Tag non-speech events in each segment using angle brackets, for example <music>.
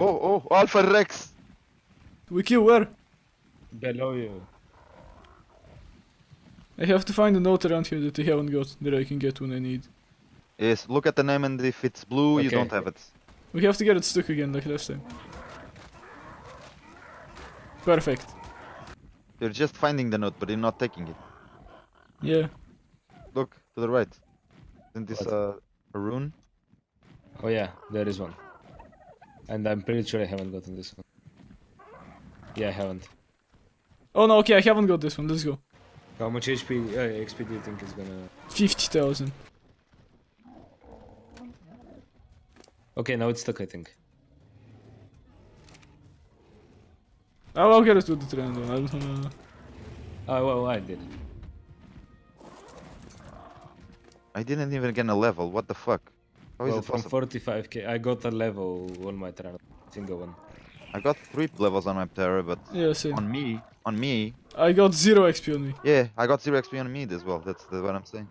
Oh, oh, Alpha Rex! We kill where? Below you. I have to find a note around here that I haven't got that I can get when I need. Yes, look at the name and if it's blue, you don't have it. We have to get it stuck again like last time. Perfect. You're just finding the note, but you're not taking it. Yeah. Look, to the right. Isn't this What? uh, a rune? Oh yeah, there is one. And I'm pretty sure I haven't gotten this one. Yeah, I haven't. Oh no, okay, I haven't got this one. Let's go. How much HP, uh, XP do you think is gonna... 50,000. Okay, now it's stuck, I think. I'll, I'll get it with the trend though. I don't wanna... Oh, well, I did. I didn't even get a level, what the fuck? How is well, it from possible? 45k, I got a level on my turn, single one. I got three levels on my Terra, but Yeah, same. on me, on me, I got zero XP on me. yeah, I got zero XP on me as well. That's the, what I'm saying.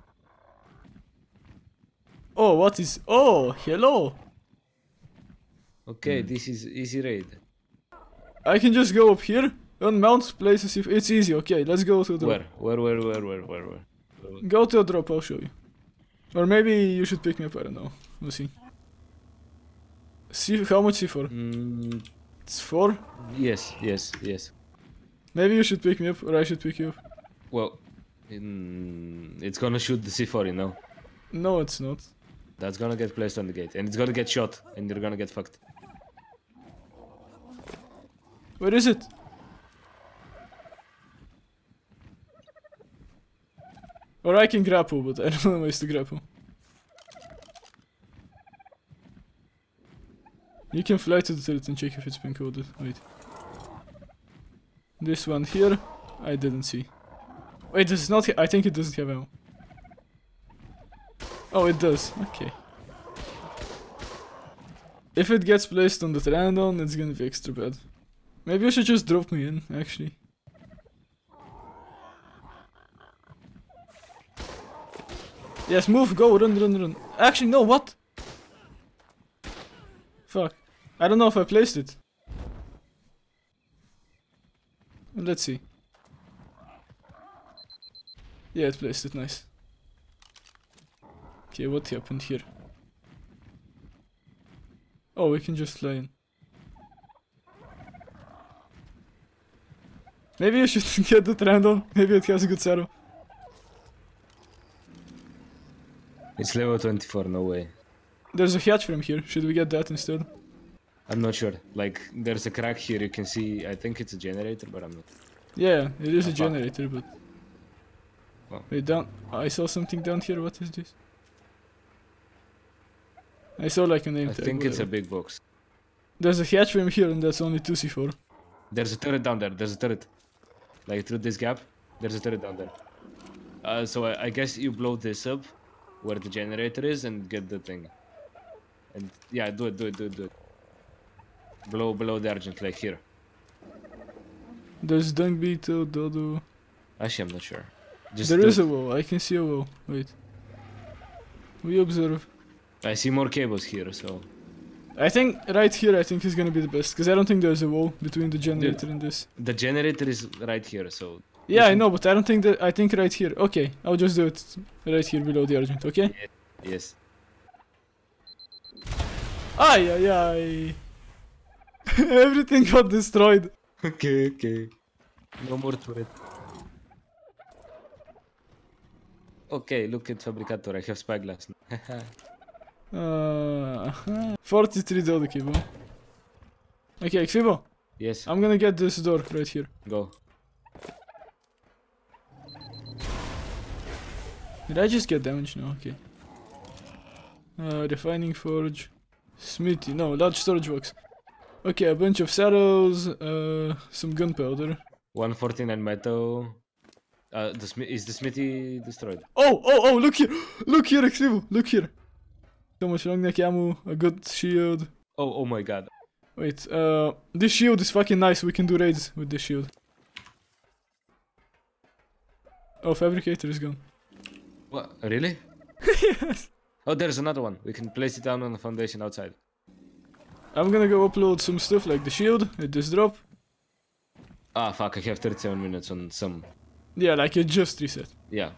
Oh, what is... Oh, hello! Okay, hmm. this is easy raid. I can just go up here, and mount places if... It's easy, okay, let's go to the... Where? Where, where, where, where, where, where? Go to a drop, I'll show you. Or maybe you should pick me up, I don't know. We'll see. See how much C4? Mm, It's 4? yes, yes, yes. Maybe you should pick me up, or I should pick you up. Well, mm, it's gonna shoot the C4, you know? No, it's not. That's gonna get placed on the gate, and it's gonna get shot, and you're gonna get fucked. Where is it? Or I can grapple, but I don't <laughs> know ways to grapple. You can fly to the turret and check if it's been coded. Wait. This one here, I didn't see. Wait, this is not. I think it doesn't have ammo. Oh, it does. Okay. If it gets placed on the Pteranodon, it's gonna be extra bad. Maybe you should just drop me in, actually. Yes, move, go, run, run, run. Actually, no, what? Fuck. I don't know if I placed it. Let's see. Yeah, it placed it, nice. Okay, what happened here? Oh, we can just fly in. Maybe you should <laughs> get the trend on. Maybe it has a good saddle. It's level 24, no way. There's a hatch from here. Should we get that instead? I'm not sure. Like, there's a crack here, you can see, I think it's a generator, but I'm not. Yeah, it is a Ah, generator, but. Oh. Wait, down. I saw something down here. What is this? I saw like a name I tag. think it's a big box. There's a hatch from here, and that's only 2c4. There's a turret down there, there's a turret. Like, through this gap, there's a turret down there. Uh, so I, I guess you blow this up, where the generator is, and get the thing. And, yeah, do it, do it, do it, do it. Blow below the argent, like here. There's dung beetle, dodo. Actually, I'm not sure. Just There is it. a wall. I can see a wall. Wait. We observe. I see more cables here, so... I think right here. I think is gonna be the best because I don't think there's a wall between the generator and this. The generator is right here, so... Yeah, I know, but I don't think that. I think right here. Okay, I'll just do it right here below the argent. Okay. Yes. Ay ay ay. <laughs> Everything got destroyed. Okay, okay. No more turret. Okay, look at Fabricator, I have spyglass. <laughs> Uh, 43 dodo kibo. Okay, Xibo, yes, I'm gonna get this door right here. go. Did I just get damage? No, okay. Uh, refining forge, smithy. No, large storage box. Okay, a bunch of saddles, uh, some gunpowder. 149 metal. Uh, the is the smithy destroyed? Oh, oh, oh! Look here! Look here, Xibo! Look here! So much long neck ammo, a good shield. Oh, oh my god. Wait, uh, this shield is fucking nice. We can do raids with this shield. Oh, fabricator is gone. What? Really? <laughs> yes. Oh, there's another one. We can place it down on the foundation outside. I'm gonna go upload some stuff like the shield at this drop. Ah, fuck, I have 37 minutes on some. Yeah, like it just reset. Yeah,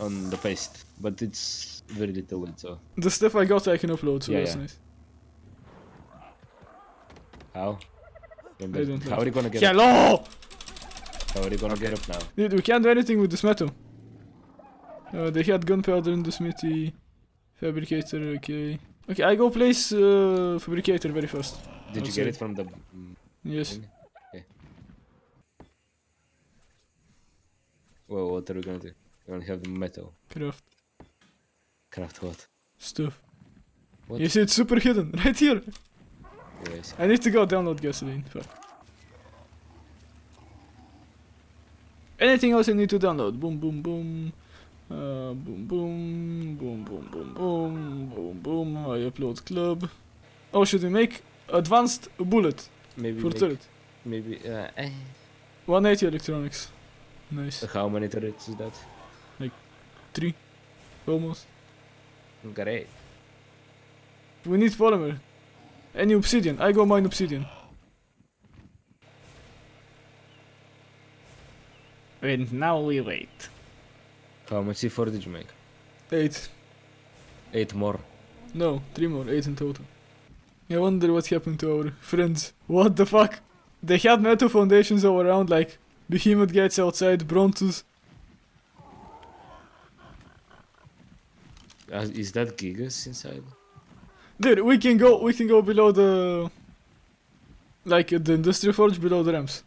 on the paste. But it's very little, so. The stuff I got I can upload, so Yeah, that's yeah. nice. How? When I don't how know. are you gonna get up? Hello! How are you gonna get up now? Dude, we can't do anything with this metal. Uh, they had gunpowder in the smithy. Fabricator, okay. Okay, I go place uh, fabricator very fast. Did you get it from the. Yes. Okay. Well, what are we gonna do? You only have the metal. Craft Craft what? stuff. What? You see, it's super hidden <laughs> right here. Yes. I need to go download gasoline. Fuck. Anything else I need to download? Boom, boom, boom. Uh, boom, boom, boom, boom, boom, boom, boom, boom. I upload club. Oh, should we make advanced bullet Maybe. for make- turret? Maybe. Uh, eh. 180 electronics. Nice. How many turrets is that? Like Three. Almost. Great. We need polymer. Any obsidian. I go mine obsidian. And now we wait. How much C4 did you make? Eight. Eight more. No, three more, eight in total. I wonder what happened to our friends. What the fuck? They had metal foundations all around, like behemoth gates outside, brontos. Uh, is that Gigas inside? Dude, we can go, we can go below the, like the industrial forge below the ramps.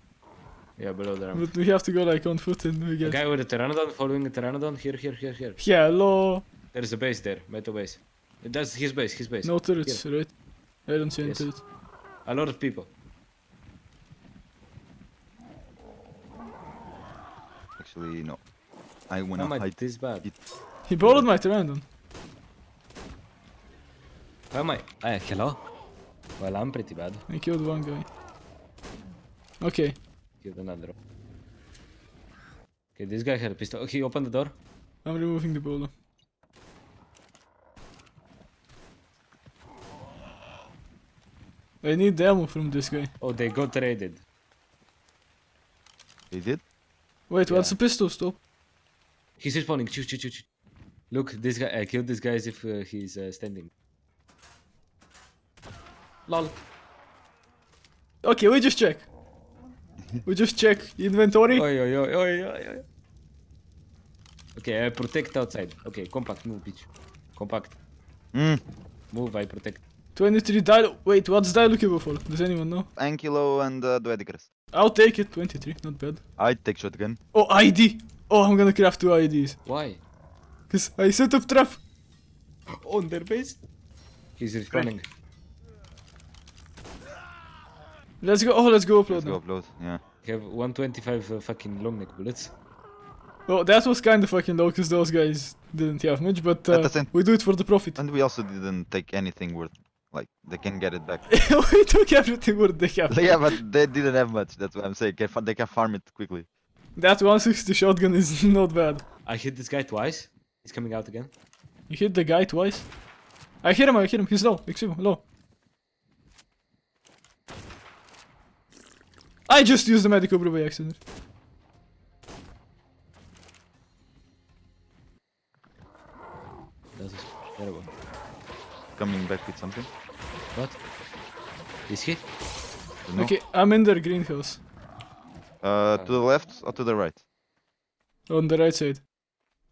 Yeah, below there. But we have to go like on foot and we get. guy with a pteranodon following a pteranodon. Here, here, here, here. Hello. There's a base there, metal base. That's his base, his base. No turrets, right? I don't see any Yes. turrets. A lot of people. Actually, no. I How wanna am I hide. this bad? it. He borrowed my pteranodon. How am I? Uh, hello? Well, I'm pretty bad. I killed one guy. Okay, Killed another. one. Okay, this guy had a pistol. Okay, open the door. I'm removing the bolo. I need ammo from this guy. Oh, they got raided. They did? Wait, what's Yeah. the pistol? Stop. He's respawning. Choo, choo, choo, choo. Look, this guy. I killed this guy as if uh, he's uh, standing. Lol. Okay, we just check. <laughs> we just check inventory. Oi, oi, oi, oi, oi, oi. Okay, I protect outside. Okay, compact, move, bitch. Compact, Mm. move, I protect. 23 die. Wait, what's die lookable for? Does anyone know? Ankylo and uh, Doedicurus. I'll take it. 23, not bad. I'd take shotgun. Oh, ID. Oh, I'm gonna craft two IDs. Why? Cause I set up trap. <gasps> On their base? He's respawning. Let's go. Oh, let's go upload Let's now. go upload. Yeah. Have 125 uh, fucking long neck bullets. Oh, that was kind of fucking low because those guys didn't have much, but uh, we do it for the profit. And we also didn't take anything worth. Like, they can get it back. <laughs> we took everything what they have. yeah, but they didn't have much. That's what I'm saying. Can They can farm it quickly. That 160 shotgun is <laughs> not bad. I hit this guy twice. He's coming out again. You hit the guy twice. I hit him, I hit him. He's low. Extreme, low. I just used the medical brew by accident. That was terrible. Coming back with something. What? Is he? Don't. Okay, I'm in their greenhouse. Uh, to the left or to the right? On the right side.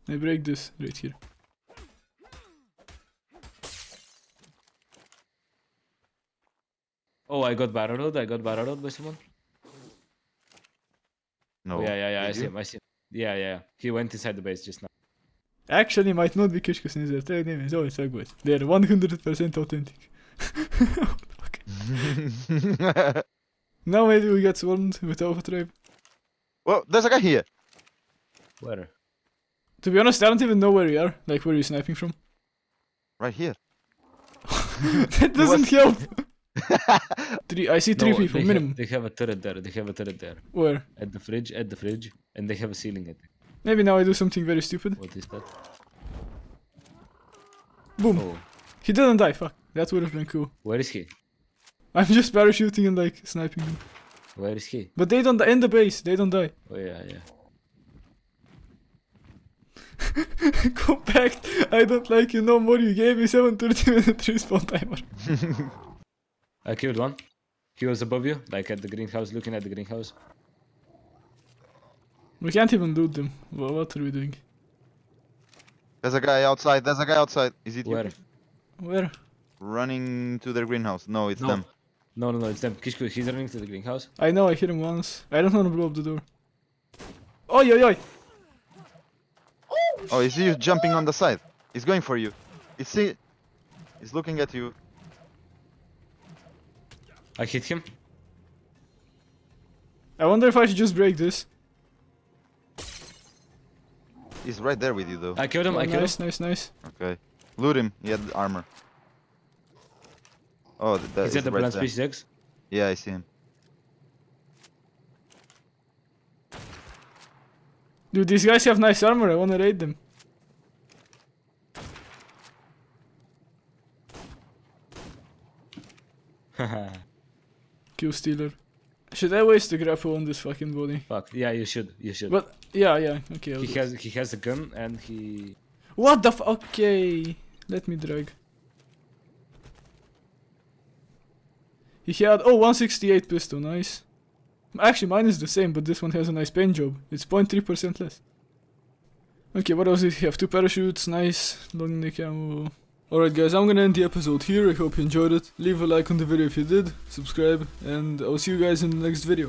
I break this right here. Oh, I got barreled. I got barreled by someone. No. Oh, yeah, yeah, yeah. I Did see him. I see him. Yeah, yeah, yeah. He went inside the base just now. Actually, might not be Kishkus in their trade name is always like what? They're 100% authentic. <laughs> Now maybe we get swarmed with Alpha Tribe. well, there's a guy here. Where? To be honest, I don't even know where you are. Like, where are you sniping from? Right here. <laughs> <laughs> that doesn't help. Three, I see three No, people they minimum. Have, they have a turret there. They have a turret there. Where? At the fridge, at the fridge. And they have a ceiling at it. Maybe now I do something very stupid. What is that? Boom. Oh, He didn't die. Fuck. That would have been cool. where is he? I'm just parachuting and like sniping them. Where is he? But they don't die in the base. They don't die. Oh yeah, yeah. <laughs> Compact. I don't like you no more. You gave me 730 minute respawn timer. <laughs> I killed one. He was above you, like at the greenhouse, looking at the greenhouse. We can't even loot them. Wha- What are we doing? There's a guy outside. There's a guy outside. Is it you? Where? Where? Running to their greenhouse. No, it's No. them. No, no, no, it's them. Kishko, he's running to the greenhouse. I know. I hit him once. I don't want to blow up the door. Oi, oi, oi. Oh, is he jumping on the side? He's going for you. He's see. He's looking at you. I hit him. I wonder if I should just break this. He's right there with you though. I killed him. Oh, I killed nice, him. nice, nice. Okay. Loot him. He had armor. Oh, th- that He's is the right Bland there. Species X. Yeah, I see him. Dude, these guys have nice armor. I want to raid them. <laughs> Kill stealer. Should I waste the grapple on this fucking body? Fuck. Yeah, you should. You should. But yeah, yeah. Okay. I'll he has he has a gun and he. What the f- Okay. Let me drag. He had- oh, 168 pistol, nice. Actually, mine is the same, but this one has a nice paint job. It's 0.3% less. Okay, what else did he have? Two parachutes, nice. Long neck ammo. Alright guys, I'm gonna end the episode here. I hope you enjoyed it. Leave a like on the video if you did, subscribe, and I'll see you guys in the next video.